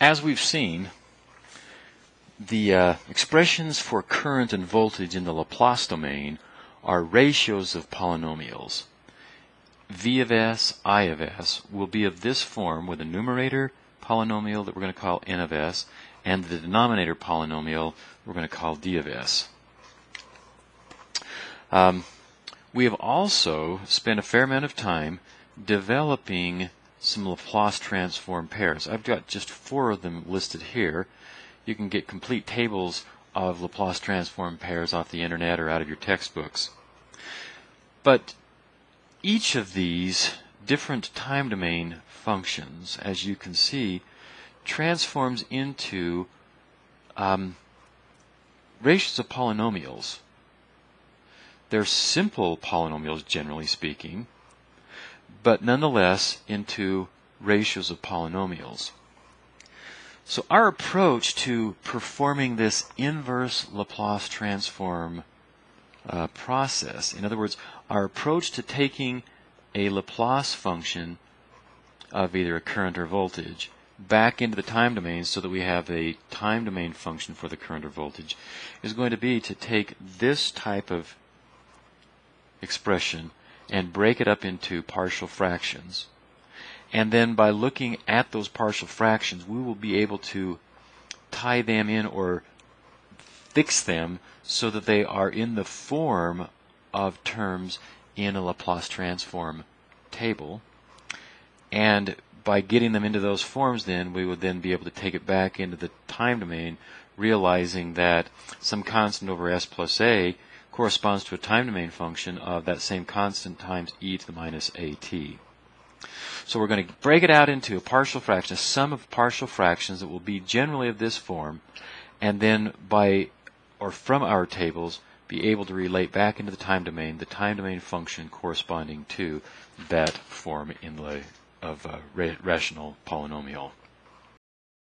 As we've seen, the uh, expressions for current and voltage in the Laplace domain are ratios of polynomials. V of s, I of s will be of this form with a numerator polynomial that we're going to call n of s and the denominator polynomial we're going to call d of s. Um, we have also spent a fair amount of time developing some Laplace transform pairs. I've got just four of them listed here. You can get complete tables of Laplace transform pairs off the internet or out of your textbooks. But each of these different time domain functions, as you can see, transforms into um, ratios of polynomials. They're simple polynomials, generally speaking, but nonetheless into ratios of polynomials. So our approach to performing this inverse Laplace transform uh, process, in other words, our approach to taking a Laplace function of either a current or voltage back into the time domain so that we have a time domain function for the current or voltage is going to be to take this type of expression and break it up into partial fractions. And then by looking at those partial fractions, we will be able to tie them in or fix them so that they are in the form of terms in a Laplace transform table. And by getting them into those forms, then we would then be able to take it back into the time domain, realizing that some constant over s plus a corresponds to a time domain function of that same constant times e to the minus at. So we're going to break it out into a partial fraction, a sum of partial fractions that will be generally of this form, and then by or from our tables be able to relate back into the time domain the time domain function corresponding to that form in the of uh, a rational polynomial.